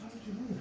How did you know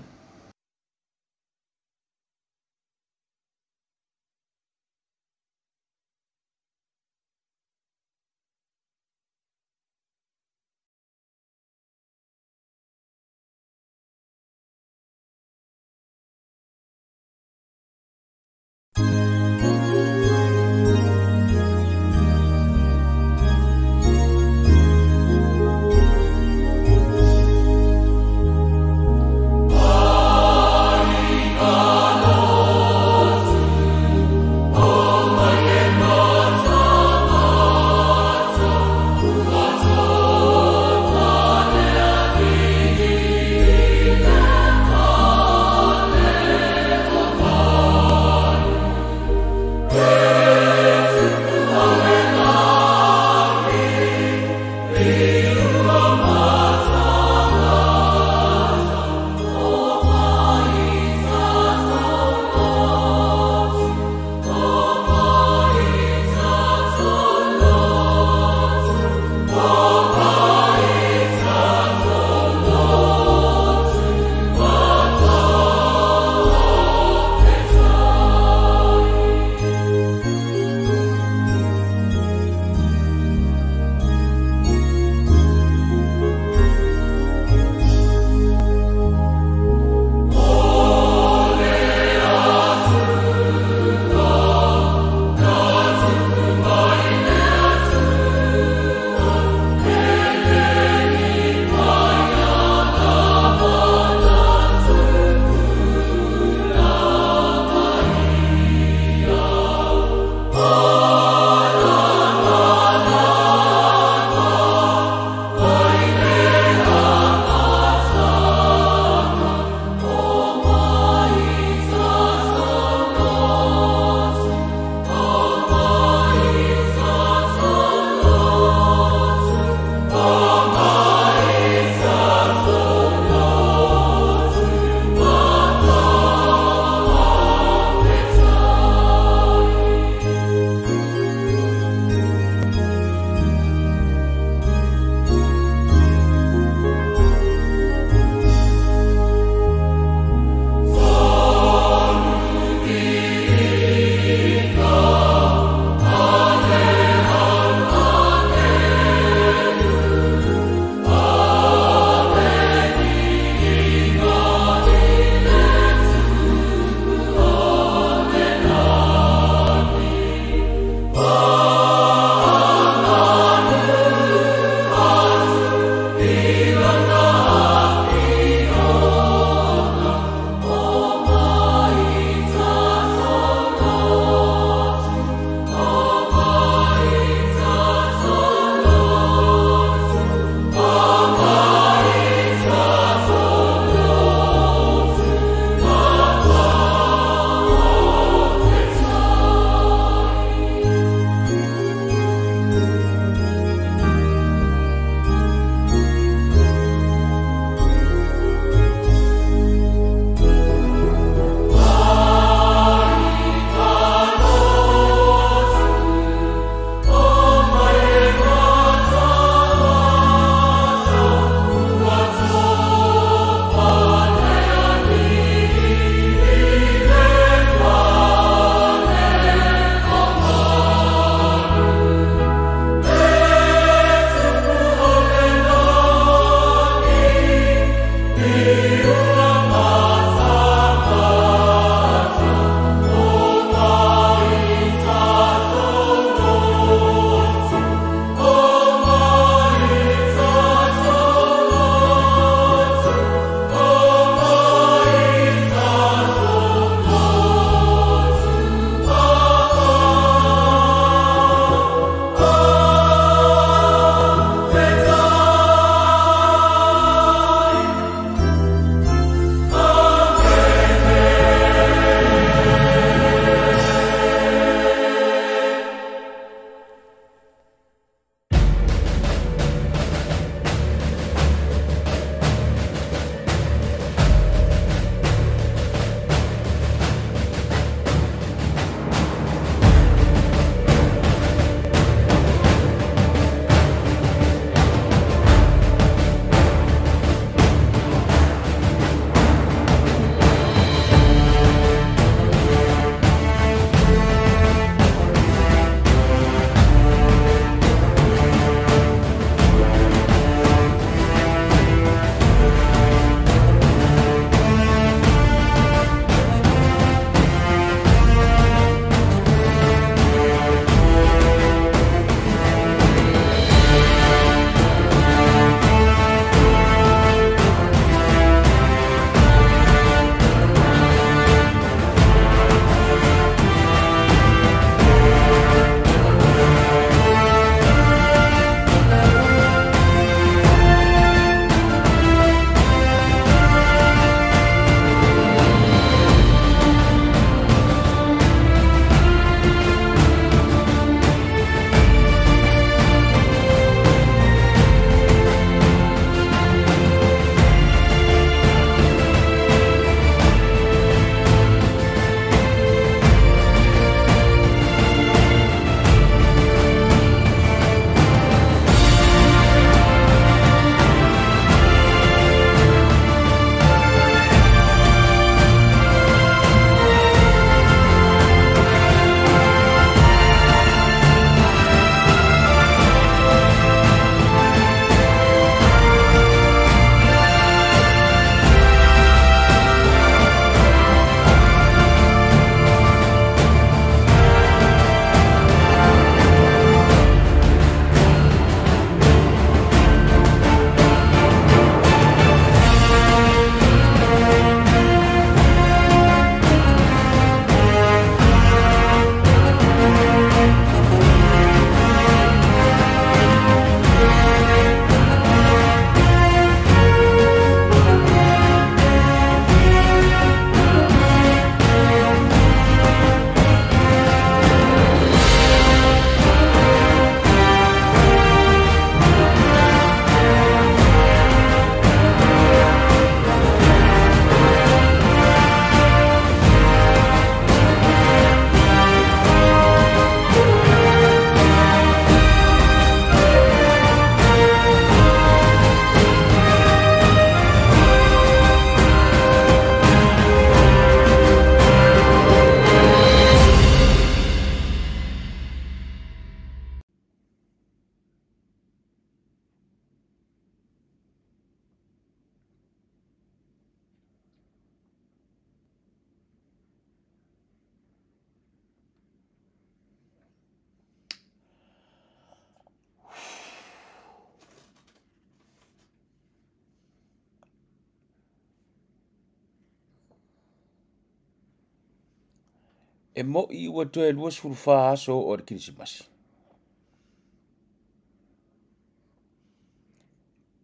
e mo i ua toe lua sulu fa aso o le kirisimasi.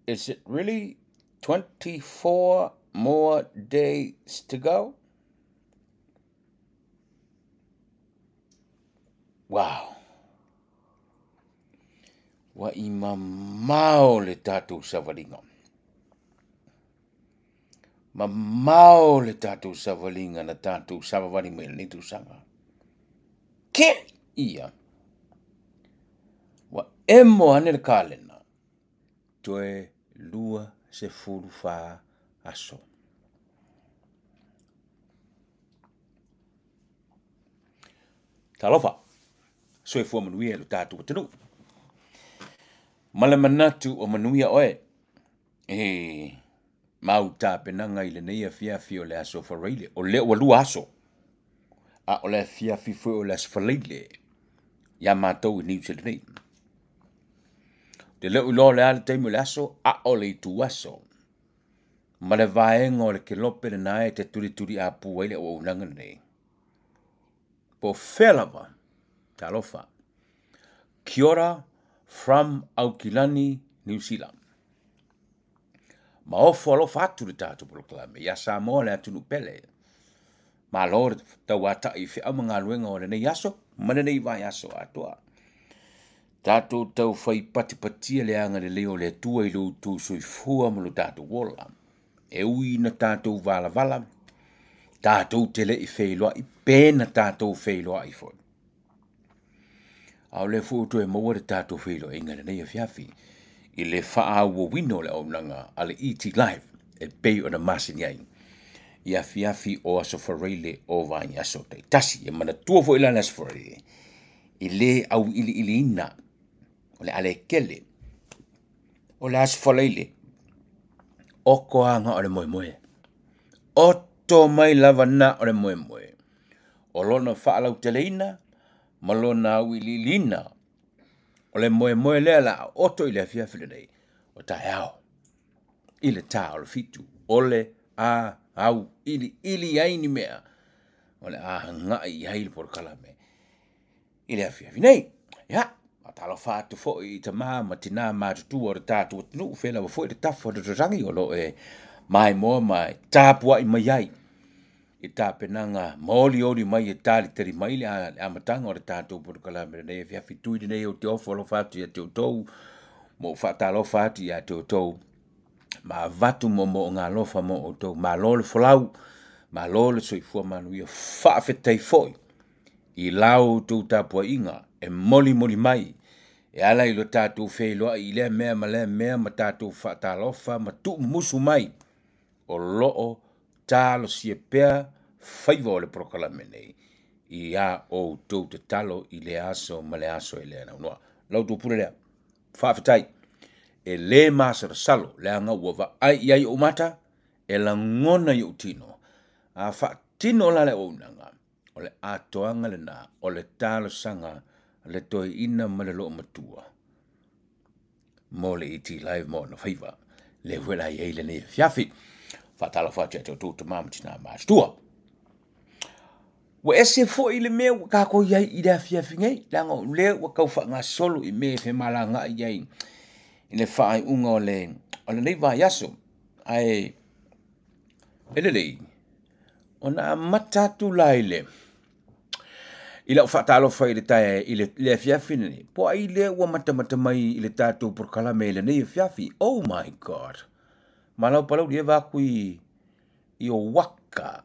Is it really 24 more days to go? Wow. Wa i mamao le tātou savalinga. ma mamao le tatu savalinga na tatou savavali mai lenei tusaga ke ia? Ua emo moa ane le kalena. Toe lua sefulu fa aso. Talofa. Soefua manuia e tatu tatou atunuu ma le manatu o manuia oe. E mau tā penanga i le neia fia fi o le aso whareile. O le o lua aso. A o le fia fi fua o le aso whareile. Ia mātou i niu se le nei. Te leo ilo le ale teimu le aso, a o le itu aso. Ma le vaenga o le ke lope le nae te turi turi a puwaile o unanga nei. Po whelava, talofa. Kia ora from Aukilani, New Zealand. ma ofo alo fatu le tatu polo ya sa mo le atunu pele. Ma lor, ta i fi au o le ne yaso, ma le ne iwa yaso atua. Tato tau fai pati pati le anga le leo le tua i lu tu sui lo mulu tatu wola. E ui na tatu vala vala, tatu tele i feiloa i pena tatu feiloa i fo. Au le fuu tu e le tatu feiloa inga le ne ya e i le a wo wino le omnanga ale ET live e pei o na masin yai ia fiafi o aso farele o vani aso te tasi e mana tua fo ilana aso whareile. i le au ili ili ina o le ale kele o le aso whareile o koanga o le moe moe o tō mai lava na o le moe moe o lona whaalau te leina, malona au ili lilina o le moe moe lea la a oto i le afia fila o ta e ao. I le ta o le fitu, o le a au, ili, ili aini mea, o le a hanga i haile por kala me. I le afia nei, ya, a talo fatu fo i ta maa, ma tina maa o le tatu o tunu, fela wa fo i le tafo o le rangi o lo e mai moa mai, tapua i mai yai i tā penanga maoli ori mai e tāli teri mai le a matanga o le tātou por kalamere nei e fiafi tui nei o te ofo alo fatu ia te utou mo fata fatu ia te utou ma vatu mo mo ngā lofa mo o tou ma lole folau ma lole soi fua manu ia whaafetai foi. I lau tau tāpua inga e moli moli mai e ala i lo tātou wheiloa i lea mea ma lea mea ma tātou whaatalofa ma tu musu mai o loo talo sie pea faiva o le prokalame nei i outou te talo i le aso ma le aso e lea naunoa lau tupule lea. Faafetai e lē masalasalo le aga ua vaai i ai ou mata e lagona i ou tino. A faatino la le ounaga o le atoaga lenā o le talosaga le toeina ma le loo matua mo le itlive mo ona faiva le ua laiai lenei e fiafi fatala fatu te tu tu mam tina ma tua wa ese fo ile me ka ko ya i da fia finge la le wa ka fa nga solo i me fe mala nga ya i fa ai unga le o le nei va yaso ai ele le ona matatu laile. Ila fa talo fa ile tai ile le fia fine po ai le wa mata mata mai ile tatu por kala me nei fia fi. Oh my god malau palau dia vaku i o waka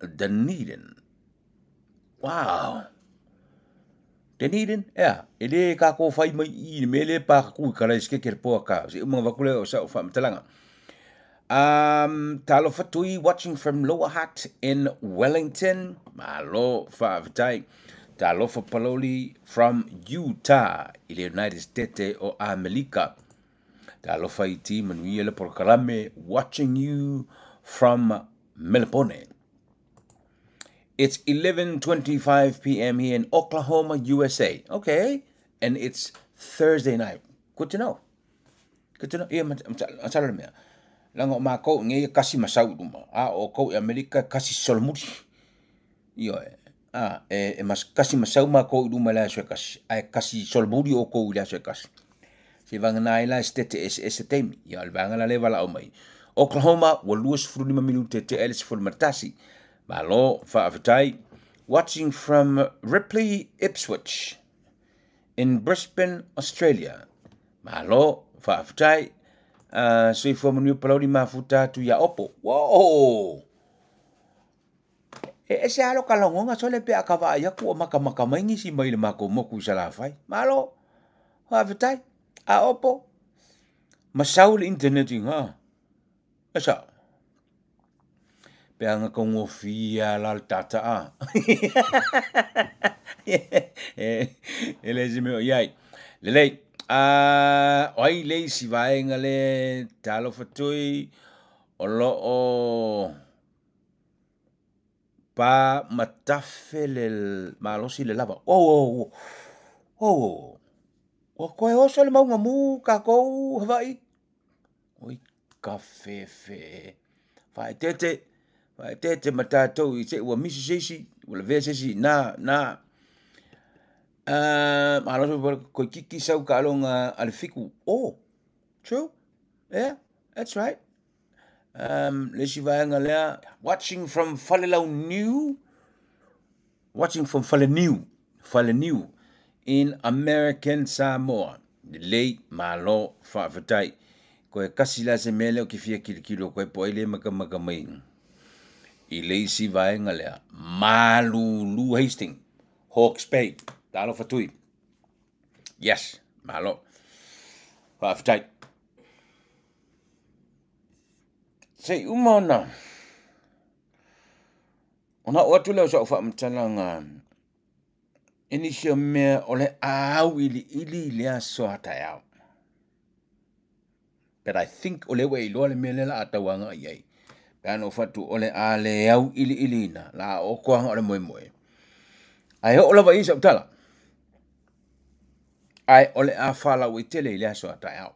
Dunedin. Wow. Dunedin? ea, e le ka ko fai mai i mele pa ku kala iske ker po ka. Si umang vakule o sa fa mtalanga. Um, talo fatui watching from Lower Hutt in Wellington. Malo fa vitai. Talo fa paloli from Utah, i le United States o Amerika. Talo fa iti manuia le proklame watching you from Melbourne. It's 11:25 p.m. here in Oklahoma, USA. Okay, and it's Thursday night. Good to know. Good to know. Ia matsala mea. Langa ma ko nge kasi masau duma. A o ko Amerika kasi solmuri. Iyo e. Ah, e, mas kasi masau ma ko du mala so kasi. Ai kasi solburi o ko so kasi. Se vanga ila stete es es tem. Ya al vanga la leva la o mai. Oklahoma wa luas furu lima minute te elis furu martasi. Ma lo fa afitai. Watching from Ripley, Ipswich in Brisbane, Australia. Ma lo fa afitai. Uh, so i fua manu palauri mafuta tu ya opo. Wow! e e se alo kalongonga so le pe akava ia ku maka maka maingi si mai le mako moku sa la fai malo ha vetai aopo masaul internet inga asa peanga lal tata a ele yai lele a oi le si vaenga ngale talo fatui pa matafel le malosi le lava. Oh oh oh o, koe oso le maunga mu ka kou Hawaii. Oi, ka fe. Fai tete, fai tete matatou i se ua misi seisi, ua le vea seisi, na, na, Uh, malosi koe kiki sau ka alonga ale fiku. Oh, true. Yeah, that's right. Um, lesi vaenga lea, watching from Falelau New, watching from Faleniu, Faleniu, in American Samoa. Lei malo whaafatai. Ko e kasi la se mele o ki fia kilo kilo ko e po ele maka maka mai. I lei si vaenga lea, Malulu Hastings, Hawke's Bay, talo fatui. Yes, malo. Whaafatai. sei umana ona o tu le so fa mtalanga ini initiomea ole au ili ili lea soata yao. But I think ole wei loa le melela atawanga iei. Pano fatu ole a le au ili ili na la o koanga ole moe moe. Ai ho olawa isa utala. Ai ole a whala wei tele i lea soata yao.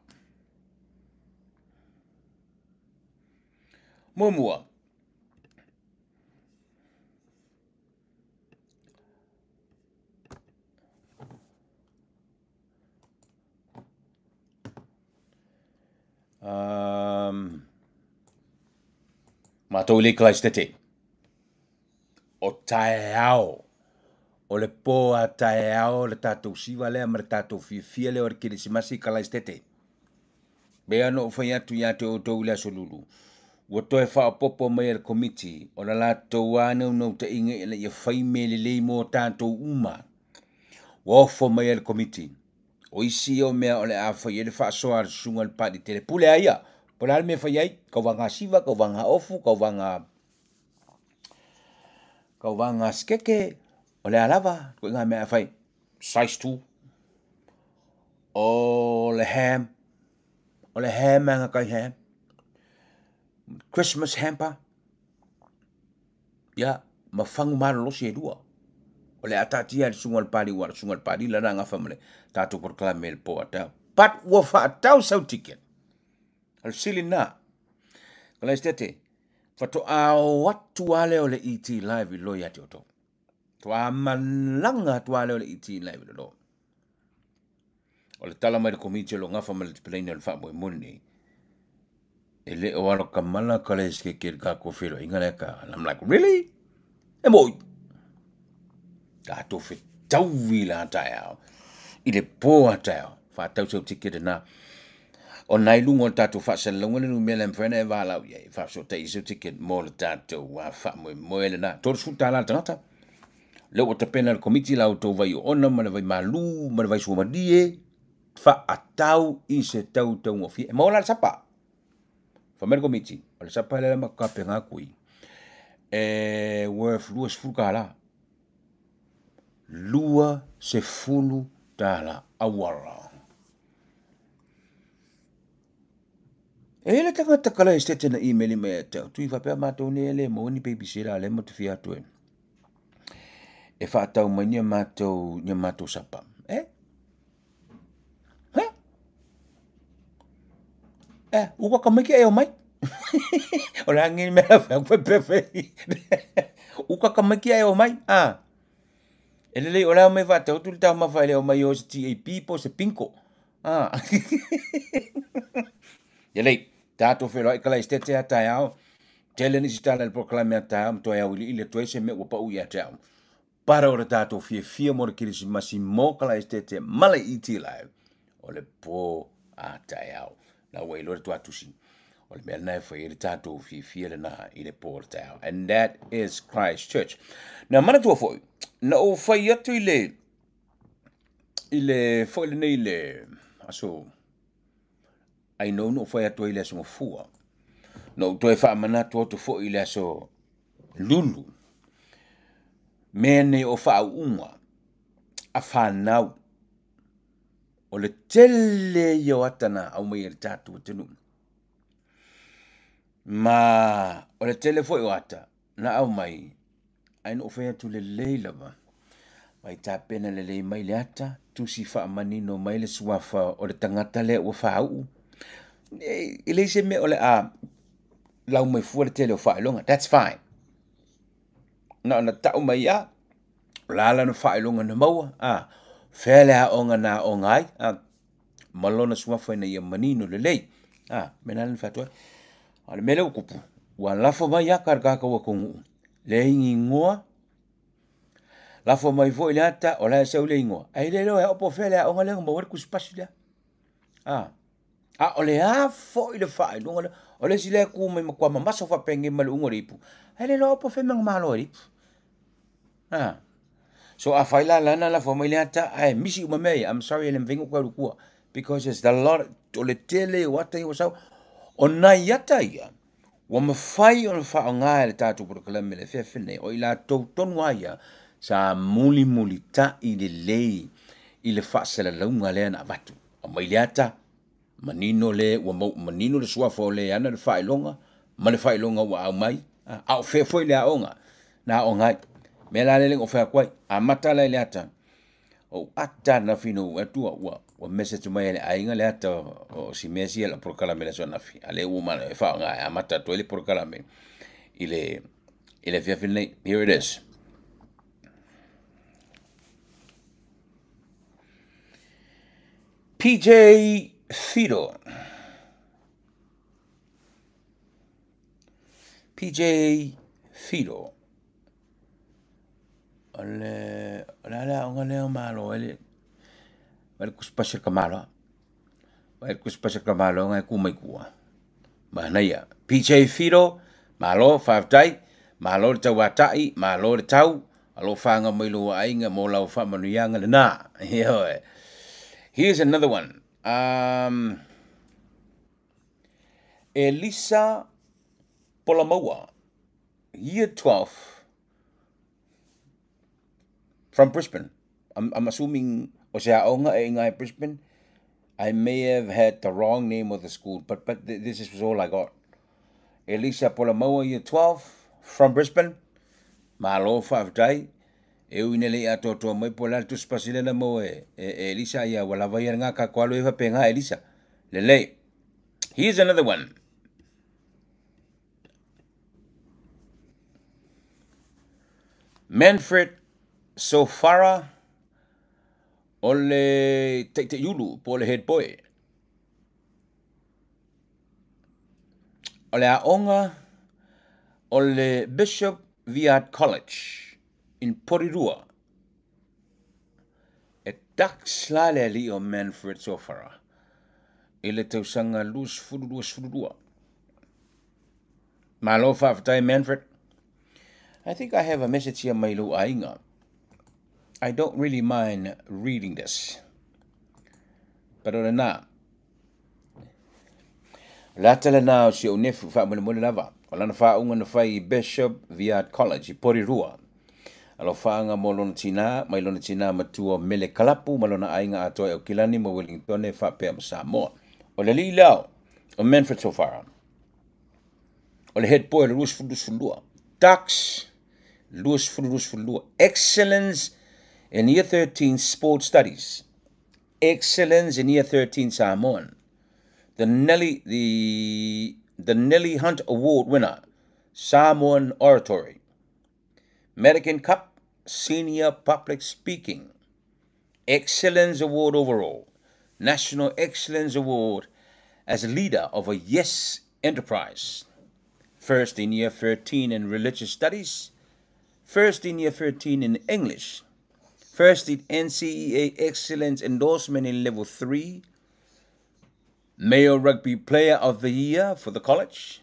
Mumua. Mumua. Um, klais tete. O tae ao. O le a tae ao le tātou siwa lea ma le tātou fia leo ar kiri si masi klais tete. Bea no whai atu te o tau lea solulu. Ua toe wha popo mai al komiti o la lātou ānau nau te whai me le mō tātou uma. Ua ofo mai al komiti. O isi o mea o le a whai ele fa soa ar sunga le pāti tele. Pule aia, pule al me fai ai, kau wanga siwa, kau wanga ofu, kau wanga... Kau wanga skeke, o le alava, ko inga mea fai, size 2. O le ham, o le ham anga kai ham. Christmas hamper. Ya, mafangu mara lo se dua. O le atati al sungal pari war sungal pari la nga famle. Tatu proklame el po ata. Pat wo fa tau sau ticket. Al sili na. Kala estete. Fato a watu ale o le ET live lo ya te oto. To a malanga tu ale o le ET live lo. O le tala mai le komiti lo ngafa mal te pelene al fa mo moni e le o alo kamala ka le ske ke ka ko inga I'm like really e Tātou whetau i la ta ao. I le pō ata ao. Whātau tiki rena. O nai lungo tātou whaasalonga le nume le mwhena e wālau iei. Whaaso te tiki mō le tātou wā whaamoe moe le nā. Tōra su tāla tangata. Le komiti lau tō vai o ona, mana vai malu, mana vai suomadie. I se tau tau ngofi. E maola le sapa. Whamere komiti. O le sapa le lama kui. E, wef luas fulkala. lua se fulu tala awara. Ele tanga takala este tena email me te tu fa pe ma to ne ele mo ni pe bisira le mo te fia tu. E fa tau ma ni ma to ni ma to sapa. E? He? E, u ka ka e o mai. Ora ngi me fa pe pe. U ka ka e o mai. Ah. E le ola o leo mai whata, o tuli tau mawhai leo mai o se TAP po se pinko. Ah. Ia lei, tātou whelo i kala stete a tai au, tele ni si tala le proklame a tai au, mto au ili ili tuese me ua pau i a tai au. Para ora tātou fie fie mora kiri si masi mō kala stete male i ti lai, o le pō a tai au. Na we lore tu atusi. Ole mele for ile tatu fi fiele na ile portal. And that is Christ Church. Na manatua foʻi. Na ou fai atu ile ile foi lenei le aso ainou no ou fai atu ile aso fua. No toi fa mana tua tu foi ile aso lulu. Mene o faauuga. A fanau. O le tele iao atana au mai le tatu tenu. ma o le tele foʻi o e ata na au mai. Ae nuu fea tulelei lava. Mai tapena lelei mai le ata. Tusi faamanino mai le suafa o le tagata lea ua faauu i lei se mea o le a lau mai fua le tele o faailoga that's fine. Na ona taʻu mai a o la lana faailoga na maua. A fea le aʻoga na aʻoga ai. A ma suafa ina ia manino lelei a me na lana ale mele o kupu wa lafo mai ia karakaka ua koguu le ingi ngua lafo mai foʻi le ata o lae sau le ai le loa opo fele le aʻoga lega maua le kusipasi lea. A a o le a foʻi le faailuga lea o le si le ku mai makua mamasa o faapege ma le uga le ipu ai le loa opo fea megamamalo e le ipu a so afai la lana lafo mai le ata ai misi uma mea ia am sorry e le maveiga kuailukua because it's the lord o le tele o ata i ua ona ia ua mafai ona faaogā e le tatou polokalame le feafene o i latou tonu aia sa mulimuli taʻi lelei i le faasalalauga lea na avatu amai le ata manino le ua mau manino le suafa o le ana le faailoga ma le faailoga ua au mai ao fea foi le aoga na aoga ai me la lelegi o feakuai amata lai le ata ou atana finou atua ua wamese tuma ele ainga le ata o simesi la prokalame la zona fi ale umana e fa nga amata to ele prokalame ile ile fia finne here it is PJ Fido PJ Fido ale ala ala ngale malo ele Wale kus pasir kamalo. Wale kus pasir kamalo ngai ku mai kua. Mana ya. PJ Fido, malo five day, malo le tau atai, malo le tau, alo whanga mai lo ainga mo lau whamanuianga le nā. Here's another one. Um, Elisa Polamaua, year 12, from Brisbane. I'm, I'm assuming o se aonga e ngai Brisbane, I may have had the wrong name of the school, but but this is all I got. Elisa Polamoa, year 12, from Brisbane. Malo whaafutai. E uine le a toto mai po laltu spasile na mo e, e, Elisa ia wala vai ngā ka kwalo e wape ngā Elisa. Le le. Here's another one. Manfred Sofara o le te te yulu po le head boy. O aonga o Bishop Viard College in Porirua. E tax la le li o Manfred Sofara. E le tausanga lus furudua furudua. Malo whaafatai Manfred. I think I have a message here mai lu ainga. I don't really mind reading this. But on na. La tala na si o nefu wha mole mole lava. O lana wha unga na whai Bishop Viard College i Porirua. Alo whaanga mo lona tina, mai lona tina matua mele kalapu, ma lona ainga atoa o kilani mo Wellington e wha pēa ma Samoa. O le li lao, o Manfred Sofara. O le head boy le ruus fulus fulua. Ducks, luas fulus fulua. Excellence in Year 13 sports Studies, Excellence in Year 13 Samoan, the Nelly, the, the Nelly Hunt Award winner, Samoan Oratory, American Cup, Senior Public Speaking, Excellence Award overall, National Excellence Award as leader of a Yes Enterprise. First in year 13 in Religious Studies, first in year 13 in English, first in NCEA Excellence Endorsement in Level 3, Male Rugby Player of the Year for the college,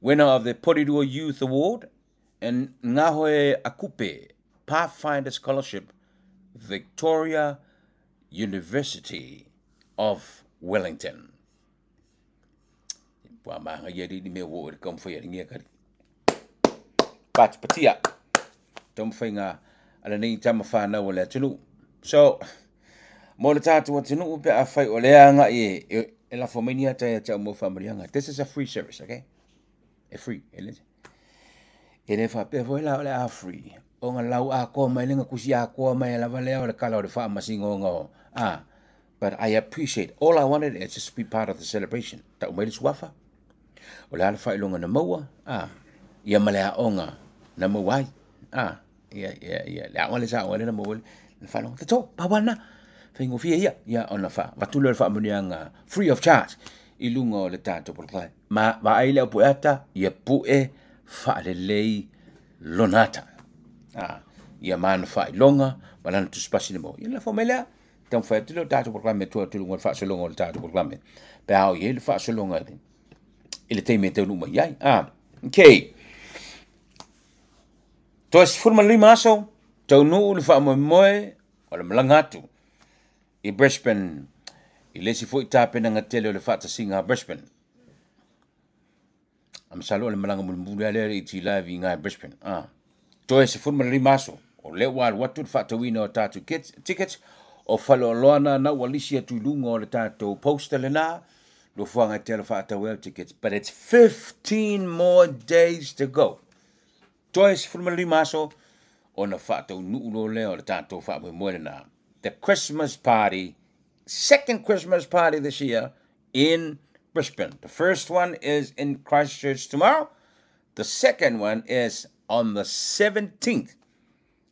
winner of the Porirua Youth Award, and Ngahoe Akupe Pathfinder Scholarship, Victoria University of Wellington. Ala nei tama whanau o wala tulu. So mo le tatu wa tunu pe a fai o le anga e e la fo ata e ta mo fa. This is a free service, okay? E free, elete. E le fa pe e la le a free. O nga lau a ko mai lenga kusi a ko mai la vale o le kala o le fa ngō ngō. Ah. But I appreciate all I wanted is just to be part of the celebration. Ta umai le suafa. O le ala fa lunga na maua. Ah. Ia male a onga na mawai. Ah. ya, ya, ya, la wale sa wale na mawale, na whanau, te tō, pawan na, whaingo fia ia, ia, ona wha, watulu le whaamunianga, free of charge, i lunga o le tātou Ma, Ma, wa aile o pueata, ia pue, whaalelei, lonata. Ah, ia mana whailonga, ma lana tuspasi na mo. Ia la whamelea, tau whaitilo, tātou poroklai me tua tulunga le whaasolonga o le tātou poroklai me. Pe au, ia le whaasolonga le, i le teime te unuma iai. Ah, okay. To es furma lima aso. Tau nu le fa mo moe. O le malangatu. I Brisbane. I lesi fo i tape na ngatele o le fata singa Brisbane. Am salo le malanga mo mbulu ale i ti live i ngai Brisbane. Ah. To es furma lima aso. O le wal watu fata wina o tatu tickets. O falo loana na walisi atu lunga o le tatu poster le na. Lo fuanga tele fata well tickets. But it's 15 more days to go. To es furma lima aso. O na fata unuulo le o le tatu fata mo na. The Christmas party second Christmas party this year in Brisbane. The first one is in Christchurch tomorrow. The second one is on the 17th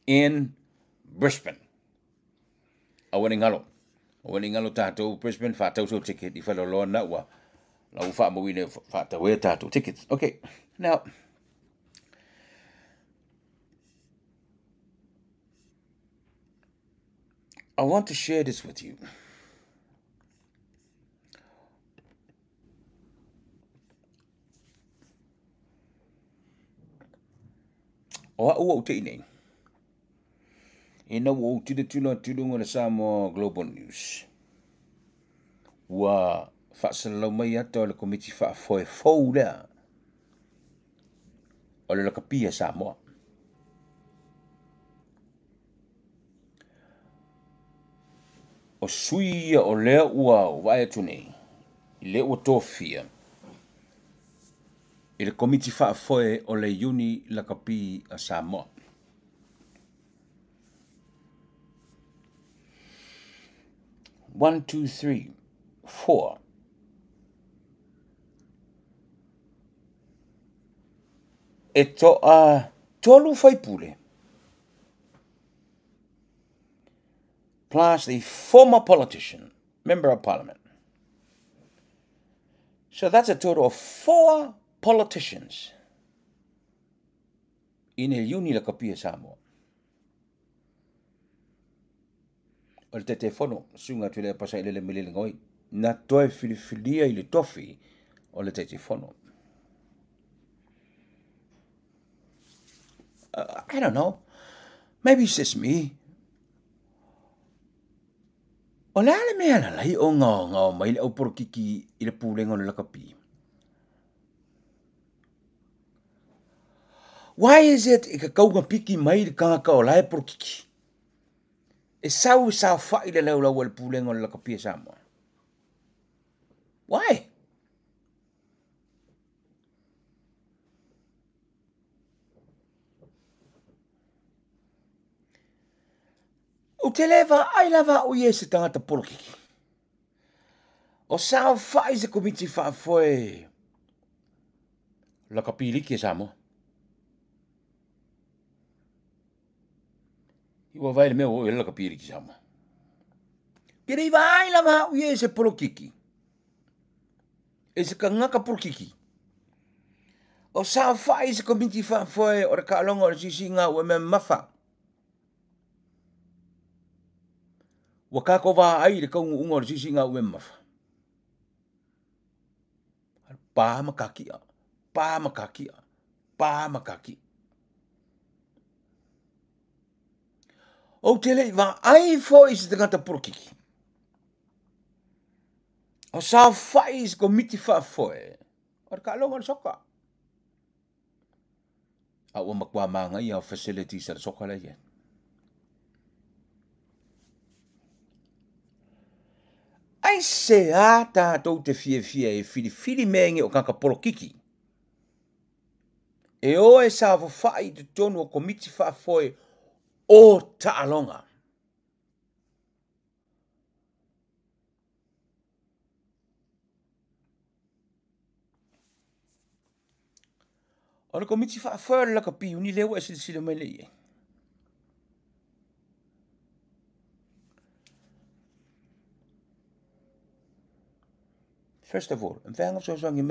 in Brisbane. A winning halo. A winning halo tato Brisbane fa so ticket if I lo na wa. La u fa mo wine fa ta we tickets. Okay. Now I want to share this with you. o a ua utei nei. E na ua utile tula tulunga na Samoa Global News. Ua whaasalau mai ata o le komiti whaafoe fau lea. O le Samoa. o suia o lea ua o vaetu nei i le ua tofia i le komiti faafoe o le iuni lakapi a samoa One, two, three, four. E toa ah, tolu faipule. Plus the former politician, member of parliament. So that's a total of four politicians in el uni la kapia Samoa. O le tete fono, sunga tu le pasa ile le milele ngoi, na toe filifilia ile tofi o le tete fono. Uh, I don't know. Maybe it's just me. O le ale mea la lai o ngao ngao mai le au porokiki i le pūlenga o le lakapia. Why is it e ka piki mai le kanga ka o lai por kiki? E sau sa fai le lau lau al pulengo le laka pia Samoa. Why? u te lewa ai lava o yesu tangata polokiki. O sao fai se komiti fai foe. La kapili ki e samo. Iwa vai le meo o e la kapili ki samo. Kere iwa ai lava o yesu polokiki. E se ka ngaka polokiki. O sao fai se komiti fai foe o re ka alonga o le sisi nga ue me mafa. Mafa. wa ka ko ai de ko ngu ngor si si nga u mem fa pa ma ka ki pa ma te le va ai fo is de ka ta o sa fa is go miti fa fo e. Or ka lo ngor soka. A wa makwa ma nga ya facilities ar soka la ye ai se a tātou te fiafia e fili fili mengi o kaka polokiki. E o e sa avu te tonu o komiti fa o taalonga. Ona ko miti fa fa la ka pi uni lewa sil le mele ye. First of all,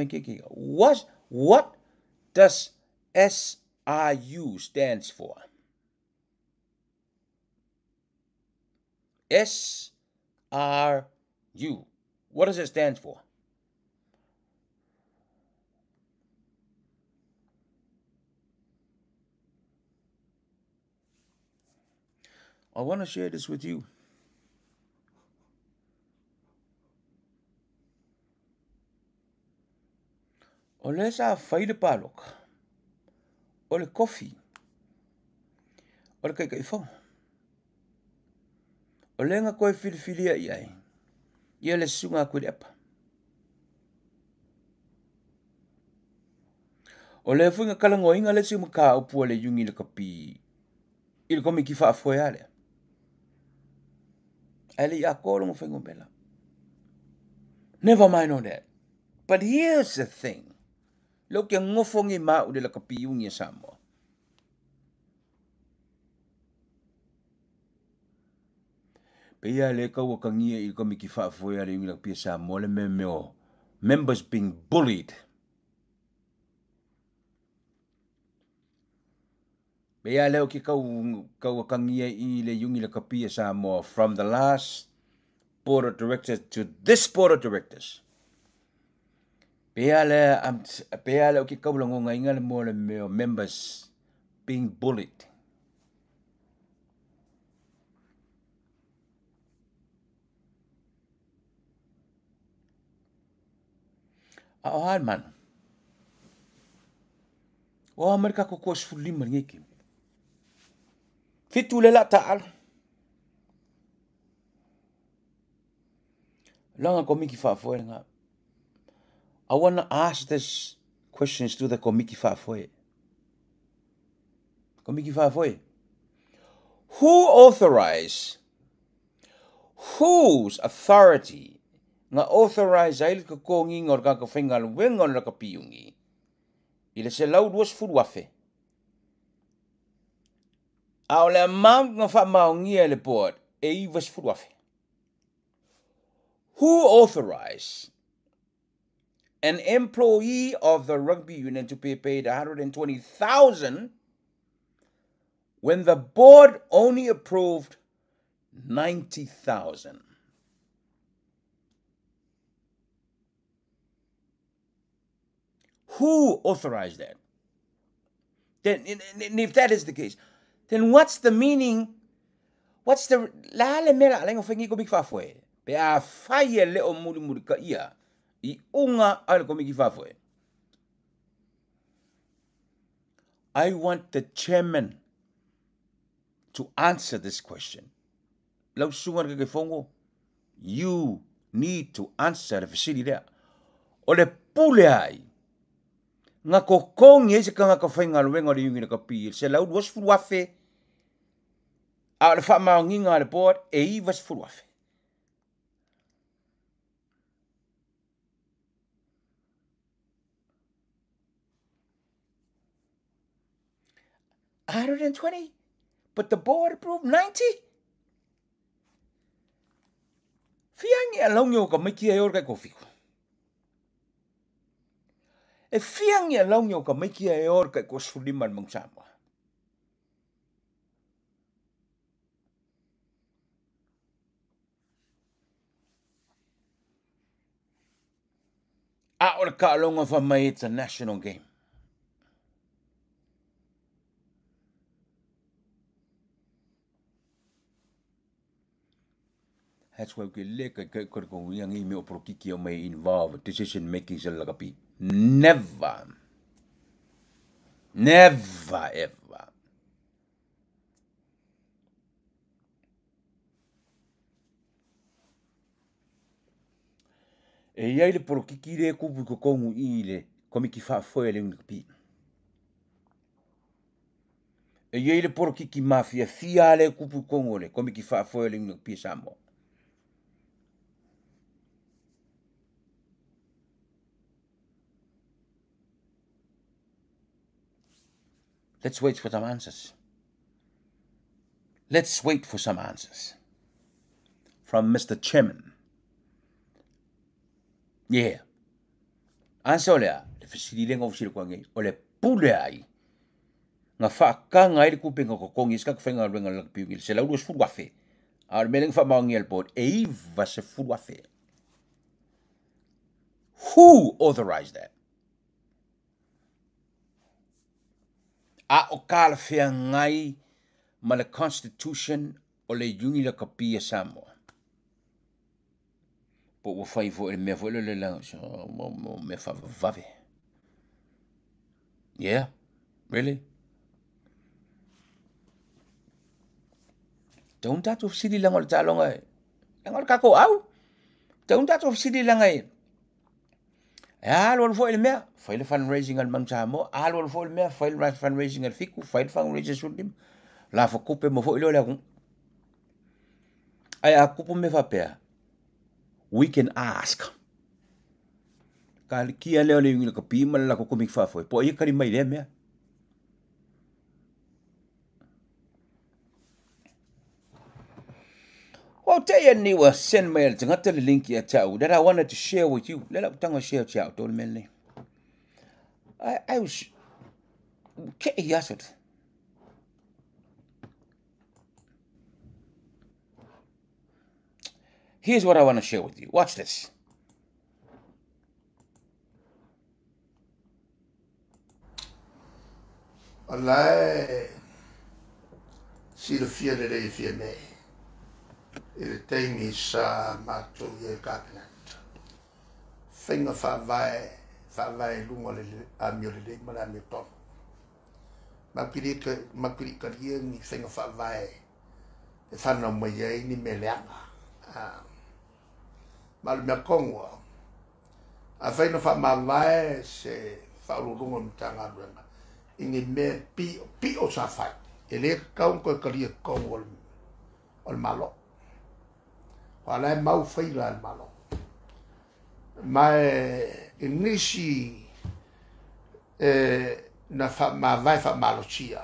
kiki. What what does SRU stands for? S R U. What does it stand for? I want to share this with you. O le sa whaile pāloka. O le kofi. O le kai kai whong. O le nga koe whiriwhiria i ai. Ia le sunga koe le apa. O le fuinga kalango le si maka upua le yungi le kapi. I le komi ki wha afoe alea. Ali ia kōrunga whaingo mela. Never mind on that. But here's the thing. lo ke ngofo ngi ma u le ka piung ya samo. Pe ya le ka wa e, ka i le mo le members being bullied. Bea ya leo ki kau, kau kangia e, i le yungi mo from the last board of directors to this board of directors. Beale am beale o ki ki ngonga inga le mo le members being bullied. A o hal man. O Amerika ko kos fulima ngeki. Fitu le la ta'al. Langa komiki fa fo ngap. I want to ask this questions to the komiki whaafoe. Komiki whaafoe. Who authorized whose authority nga authorize ai ka kongi ngor ka ka wengon la ka piungi. Ile se laud was furuafe. A o le amount nga wha maongia le board e i was furuafe. Who authorized an employee of the rugby union to be paid 120,000 when the board only approved 90,000? Who authorized that? Then, if that is the case, then what's the meaning? What's the la le mela lengo fengi ko? Pe a ka i unga komiki. I want the chairman to answer this question. Lau sungan ke fongo, you need to answer the facility there. O le pule ai, nga kokong ye se ka nga ka whainga le yungi na ka se lau was furuafe, a le wha maongi nga le board, e i was furuafe. 120? But the board approved 90? Fiang alonyo ka mikia yor ka kofiku. E fiang alonyo ka mikia yor ka kosuliman mong Samoa. A ora ka fa mai national game. Hats wau ke leka ke kore kong yang i meo pro kiki o me involve decision making se lakapi. Never. Never ever. E iai le poro kiki re kupu ko kongu i le komiki whaafoe le pi? E iai le poro kiki mafia fia le kupu kongu le komiki whaafoe le unikapi sa moa. Let's wait for some answers. Let's wait for some answers from Mr. Chairman. Yeah. Ansa o lea, le fasililenga o sila kwa ngai, o le pule ai. Nga whaka ngai le kupe nga kokongi, ska kwhenga renga lang piungil, se lau duas furuafe. Ar meleng wha maungi al bod, e iwa se. Who authorized that? A o kala fea ngai ma le constitution o le yungi la kapia Samoa. Po o fai fo e mea fo le le lang, so mo mo me fa vave. Yeah, really? Don't that of city lang o le talonga e. Lang o le kako au. Don't that of city lang e. alwal foʻi le mea fai le fundraising al manusamoa alwal foʻi le mea fai le fundraising al fiku. Fai le fundraising sulim la fakupe mo foʻi leo le aguga ae akupu me faapea we can ask. Kalikia lea le iugi le kapi ma le lakokomiki faafoe po ia kalimai lea mea. Well, te ni wa send me le tangata le link ya tau that I wanted to share with you. Lela utanga share tau tau mele. I, I was... Ke i asot. Here's what I want to share with you. Watch this. Alai si le fia le le fia nei. I teimi sa mātou i e kāpenata. Whainga whāwae, whāwae lungo le a mio le le la mio tono. Mapiri ka, mapiri ka ria ni whainga whāwae e whana mai e ai ni me leanga. Malu mea kongua. A whaina whamāwae se whaururungo mi tanga ruenga. Ingi me pi, pi o sa whai. E le kaun koe ka ria kongua o le malo wala mau faila e malo mai inisi e na fa ma vai fa malo chia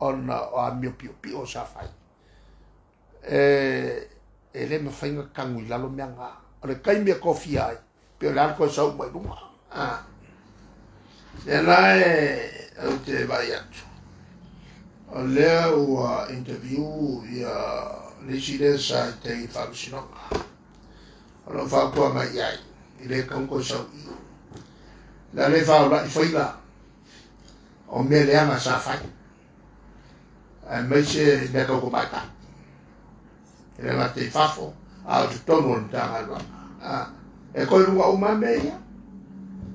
on o a mio pio pio sa fai e e le ma fai nga kangu la lo mianga o le kai mea kofi ai pe la ko sau mai duma ah e la e au te vai atu. O lea ua interview ia nisi le sa te i fau sinonga. Ono fau mai iai, i le kongko sau i. Na le fau la i fai la, o me le ama sa fai. A mei se me kongko mai ta. I le mate i a o tu tonu on ta ngai. E koi rua o ma me ia,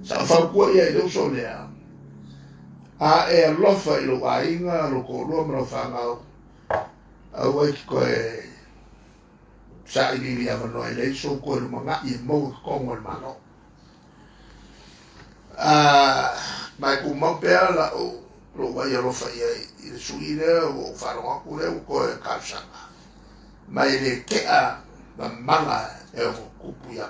sa fau kua ia i le lea. A e alofa i lo a lo ko lua mra o au ai koe e sa i vivi a mano ele so ko e manga i mo ko ngol mano. A mai ku mo o lo wai a lo i i su i le o fa ro ku le u mai le tea a ma manga e ku pu ya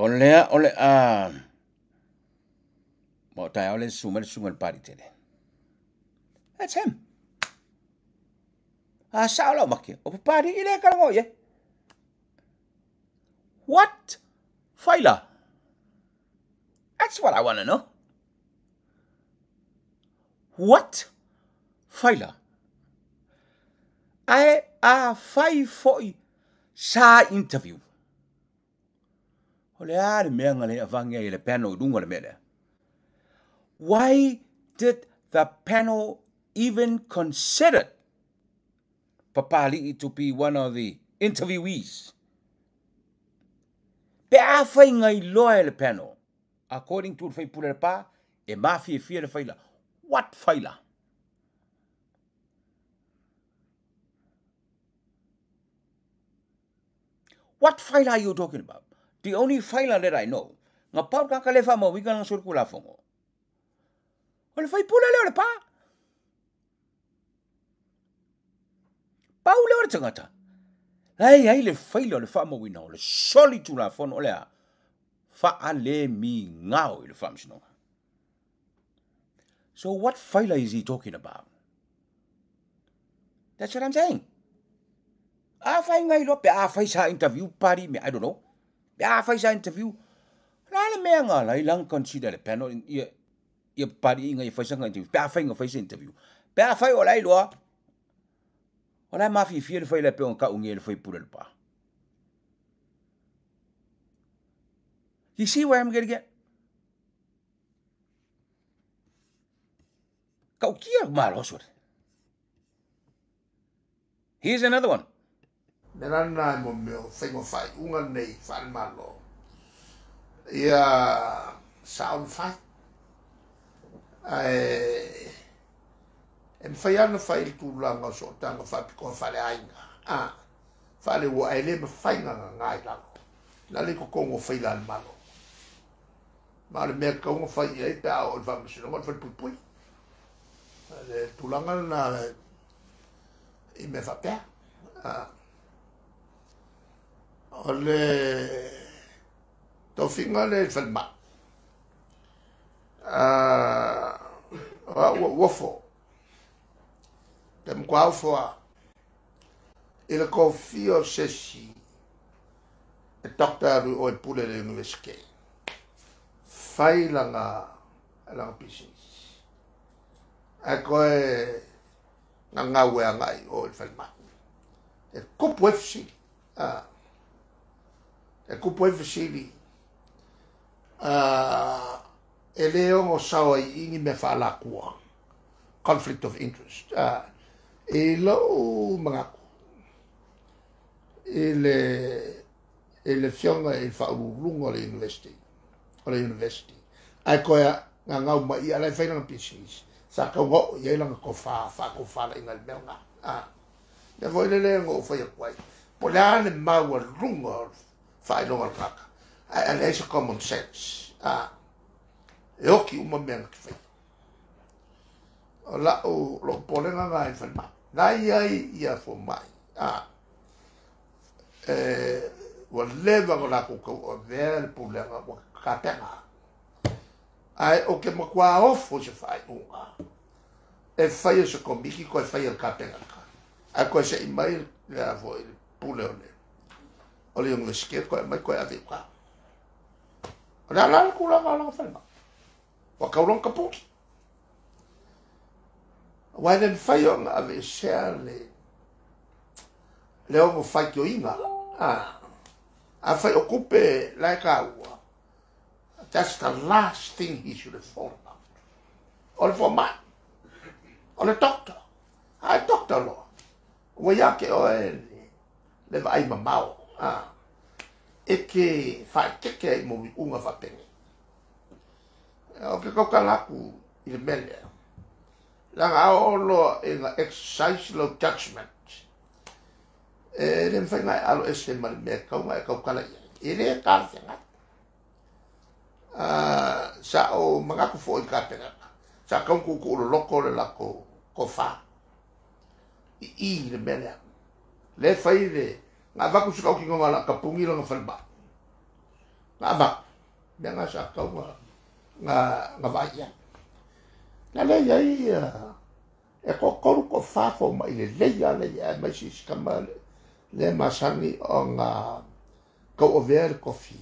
O lea o le a ah. mo tai o le suma le pari tele. That's him. Ah, a sa o maki. O pari i le karango ye. What? Faila. That's what I want to know. What? Faila. Ai a fai foi sa interview. Le le panel le mea. Why did the panel even consider Papali to be one of the interviewees? Pe a whai ngai loa le panel. According to the whai pule pa, e e fia le whaila. What whaila? What whaila are you talking about? The only file that I know, nga pau ka ka le fa mo wika lang sur kula fongo. O le fai pula le o le pa. Pau le o le tangata. Ai ai le fai le fa mo wina le soli tu la fono o a. Fa a le mi ngao le fa msino. So what file is he talking about? That's what I'm saying. A fai ngai lo pe a sa interview pari me, I don't know. Pe a fai sa interview. La le mea ngā lai lang consider le panel ia ia pari inga i fai sa interview. Pe a fai ngā fai interview. Pe a fai o lai loa. O lai mafi fia le fai le pe on ka ungi le fai pura le pa. You see where I'm getting at? Kau kia malos Here's another one. me lana e mo meo whaingo whai unga nei whanmalo ia saon whai e e mwhai ana whai ili tūlanga o sotanga whai piko whale ainga a whale ua ele me whainga ngai lango lale ko kongo whai lan malo ma le mea kongo whai e pia o le whamasino ngon whai pupui le tūlanga na i me whapea a 원래 도핑가레 ፈል마 아 워포 dem qual foi il confio ceci e docteur o pule le université fai la la business a koe nga ngawe ngai o e e ah e kupoe fesili uh, e le ogo sawa i ingi me whaalakua conflict of interest. Uh, e lau mangaku e le e le fionga e whaulunga o le university o le university. Ai koea ngā ngau mai alai whainanga business. Sa ka wo ye langa ko fa fa ko fa la inga le nga ah ya voi le le ngo kwai po la ne ma wa lunga whainonga kaka. And that's a common sense. Ah. E oki uma mea ki whai. O o lo polenga ngā i whai mai. Nai ai ia fo. Ah. E, wa lewa ko la ko ko o vea le polenga wa katenga. Ai o ke makua ofo se whai unga. E whai o se komiki ko e whai o katenga ka. Ai ko e se i mai le a fo i pule o le o le ngi ske ko mai share le le o fa ki o inga ah. A fa o kupe la ka wa that's the last thing he should have thought about. Or for my or the doctor. A doctor lo wa ya ke o le vai a e ke fai teke ai mo unga fa pene o ke ko kala ku i mele. La ga o e na exercise lo judgment. E le fai na alo e se mal me ka ma ka kala e le ka se a sa o maga ku fo i ka pene sa ka ku ku loko le la ko ko i i le mele. Le fai le nga vaku suka uki ngonga ka pungilo nga falba nga ba. Dia nga sa kau nga nga nga vaya na le ya ia e ko koru ko fa fo ma ile le ya le ya ma si skama le ma sani o nga ka o ver ko fi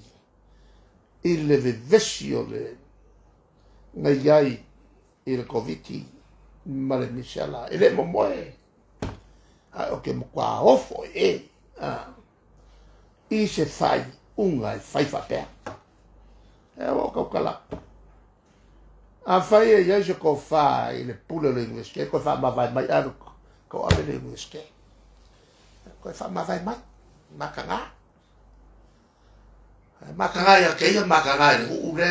ile ve vesio le nga yai il koviti ma le misela ile mo moe a o ke mo kwa ofo e eh. Ah. E se fai unha e fai whapea. E o kau kala. A fai e ia ko fai e le pule le ingleske, ko fai ma vai mai ah, anu, ko ale le ingleske. Ko fai ma vai mai, makanga. Eh, makanga ia ke ia makanga e uu le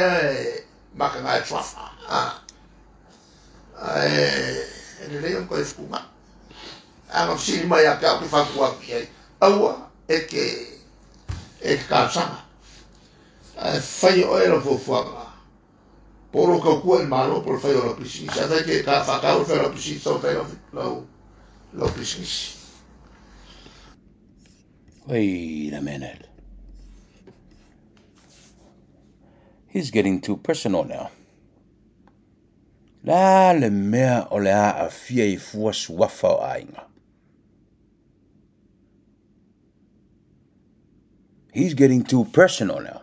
makanga e twafa. Ah. E le le ko e fukunga. Ah, no sirma ia ka ku fa ku ai. aua e ke e kāsanga. E whai o era fuafuanga. Poro ka kua i malo por whai o la pisinisi. Atai ke ka whakau whai la pisinisi tau tai lau lau. Wait a minute. He's getting too personal now. La le mea o le a a fia i fua suafa o ainga. He's getting too personal now.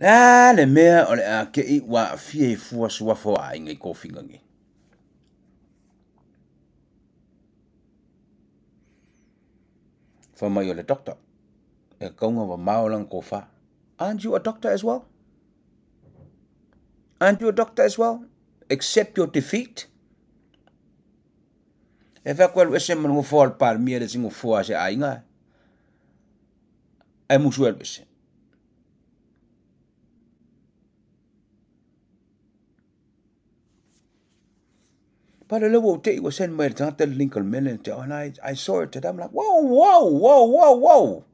Ah, le mea o oh, le a ke i wa fie fua sua a inga i kofinga ngi. Whamai o le doctor. E kaunga wa maolang ko wha. Aren't you a doctor as well? Aren't you a doctor as well? Accept your defeat. E whakwelu e se manu fo al par mia le singo fua se a inga é mun suelvisi. But a little day was sent my daughter Lincoln Million and I, I saw it and I'm like, whoa, whoa, whoa, whoa, whoa.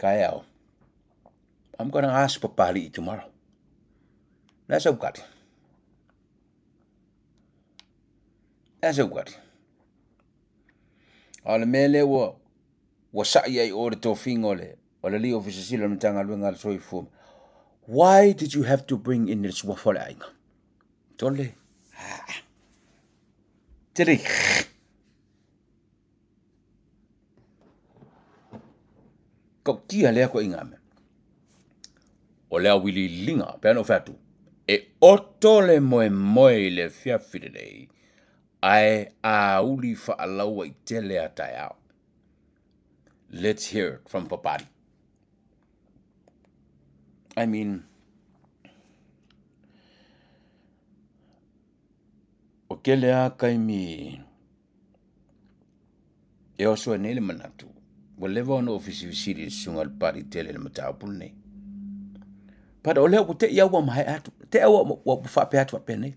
Gael, I'm going to ask Papa to tomorrow. That's a good. That's a good. ale me le ua ua saʻi ai o le tofiga o le o le li o fesasila me tagaluega a le soifua. Why did you have to bring in this suafa o le aiga tole ah, telei kautia lea koʻiga me. O le linga, pe ana o featu e oto le moemoe i le fiafi Ai a uli faalaua i tele a taeao let's hear it from papari. I mean o kele a kaimi e oso enei le manatu. Ua leva ona ofisifisili suga le pari tele le mataupulu nei. Pada o lea ua teʻi au a mahae atu te au wa ua atu faapea nei.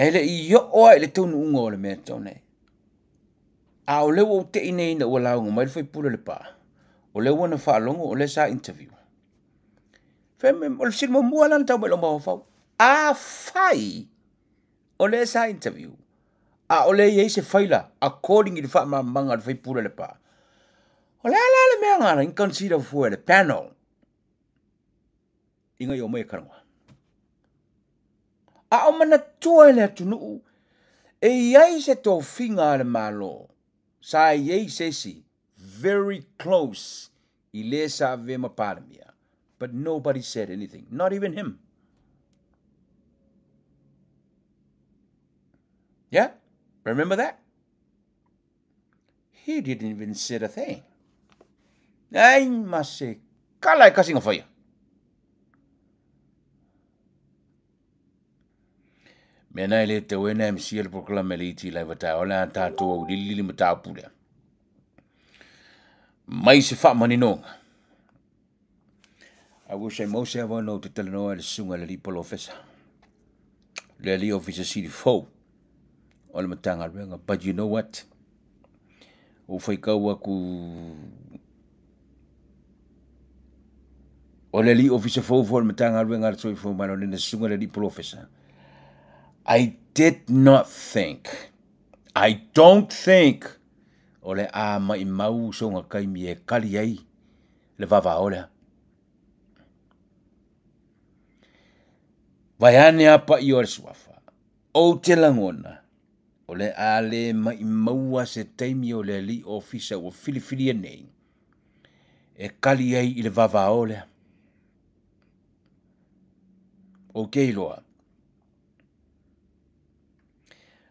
Ele i yo oa ele tonu unga le mea tona e. A o leo wo te ine ina mai fai pula le pa O leo wana whaalongo, o le sa interview. Femme, o le silmo mua lan tau melo maho fau. A fai, o le sa interview. A o le iei se faila, according i le wha mamanga le fai pula le paa. O le ala le mea ngana, inconsider fuele, panel. Inga yo mai karangwa. a o manatua e le atunuu. E iai se tofiga a le mālō sa iai sesi very close i lē saave ma palemia but nobody said anything not even him. Yeah? Remember that? He didn't even say a thing. Ai ma se kala e kasiga faia Mena le te wena MC le proklama le iti lai wata ola tātou au lili li matapule. Mai se wha. I will say most ever no te tele noa le sunga le li polo fesa. Le li ofisa siri fau. Ole matanga. But you know what? O whaikau aku O le li ofisa fau fau le matanga ruenga le fau mano le sunga le li polo fesa. I did not think, I don't think, o le a mai mau so ngā kai mi e kali ai le vava o lea. Vai ane apa i o le suafa, o te langona, o le a le mai maua se teimi o le li ofisa o filifili e nei, e kali ai i le vava o lea. O kei loa,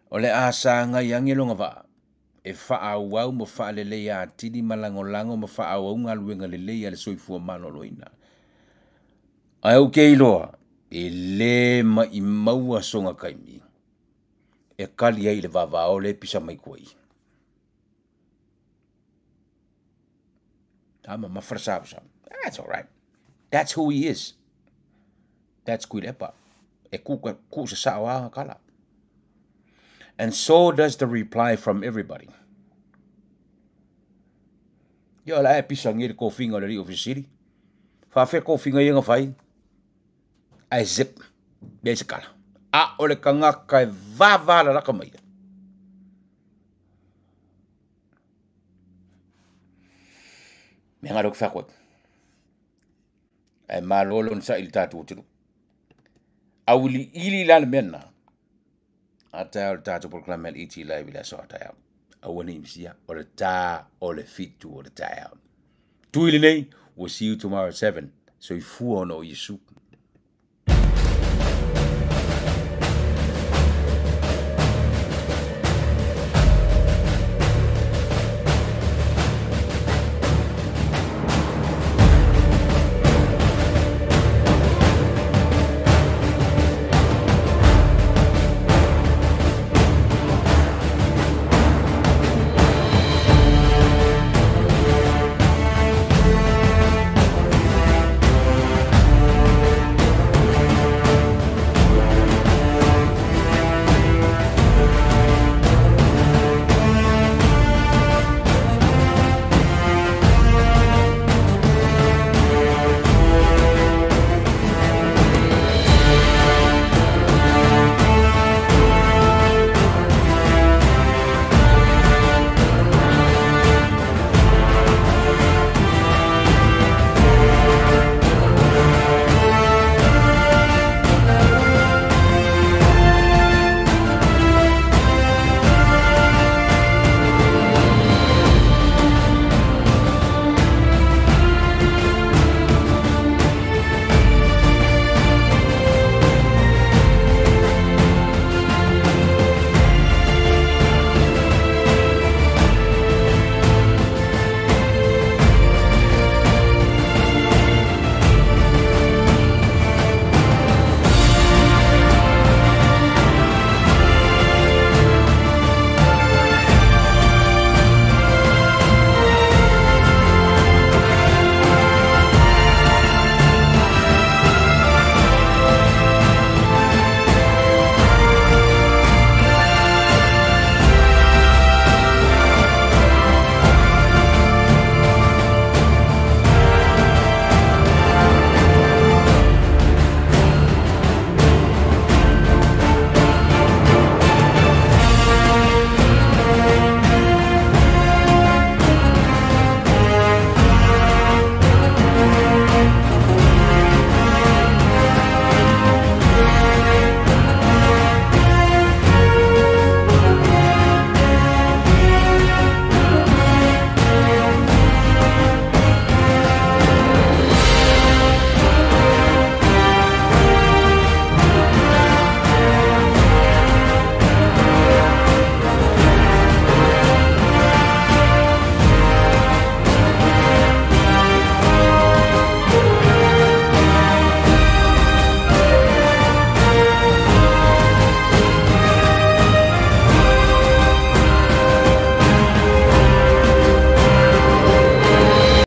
o le a sa nga yangi longa va e fa a wau mo fa le le ya tidi malango lango mo fa a wau nga luenga le le ya le soifu mano loina ai o ke iloa e le ma i maua songa kaimi e kali ai le vava o le pisa mai kuai Tama ma frasa sa. That's all right. That's who he is. That's good eh, epa. E ku ku sa sa wa kala. And so does the reply from everybody. Yo, la e pisa ngir ko finga le rio fisiri. Fa fe ko finga yenga fai. Ai zip. Dese kala. Ah, a ole kanga kai va va, la la kamai. Me ngarok fa ko. Ai malolo sa il tatu tulu. Awili ili lan menna. Ata o le tatou proclame le iti lai vile so ata au aua ni misia o le tā o le fitu o le tai au tuili nei we'll see you tomorrow at 7 so i fua ono Yesu